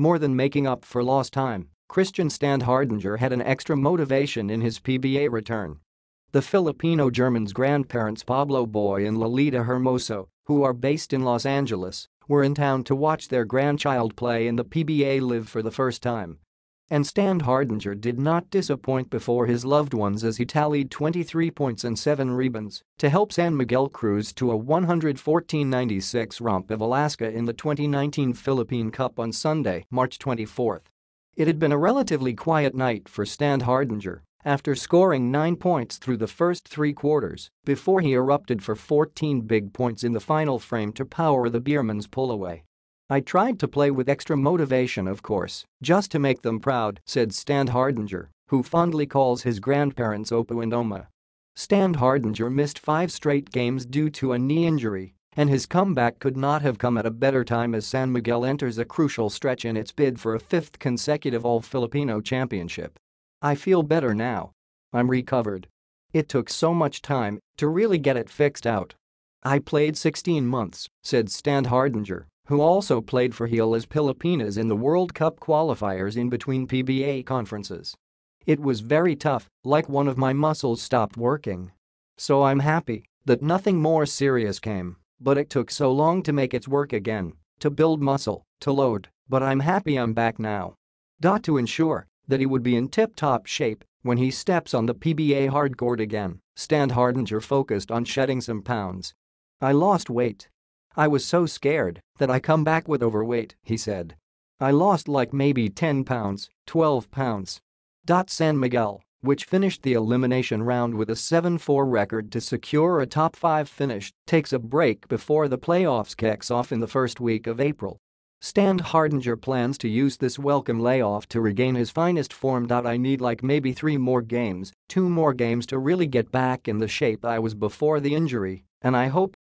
More than making up for lost time, Christian Standhardinger had an extra motivation in his PBA return. The Filipino-German's grandparents Pablo Boy and Lolita Hermoso, who are based in Los Angeles, were in town to watch their grandchild play in the PBA live for the first time. And Standhardinger did not disappoint before his loved ones as he tallied 23 points and 7 rebounds to help San Miguel cruise to a 114-96 romp of Alaska in the 2019 Philippine Cup on Sunday, March 24. It had been a relatively quiet night for Standhardinger after scoring 9 points through the first three quarters before he erupted for 14 big points in the final frame to power the Beermen's pull away. I tried to play with extra motivation of course, just to make them proud, said Standhardinger, who fondly calls his grandparents Opa and Oma. Standhardinger missed five straight games due to a knee injury, and his comeback could not have come at a better time as San Miguel enters a crucial stretch in its bid for a fifth consecutive All-Filipino championship. I feel better now. I'm recovered. It took so much time to really get it fixed out. I played 16 months, said Standhardinger, who also played for Gilas Pilipinas in the World Cup qualifiers in between PBA conferences. It was very tough, like one of my muscles stopped working. So I'm happy that nothing more serious came, but it took so long to make its work again, to build muscle, to load, but I'm happy I'm back now. Dot To ensure that he would be in tip-top shape when he steps on the PBA hardcourt again, Standhardinger focused on shedding some pounds. I lost weight. I was so scared that I come back with overweight, he said. I lost like maybe 10 pounds, 12 pounds. San Miguel, which finished the elimination round with a 7-4 record to secure a top 5 finish, takes a break before the playoffs kicks off in the first week of April. Standhardinger plans to use this welcome layoff to regain his finest form. I need like maybe three more games, two more games to really get back in the shape I was before the injury, and I hope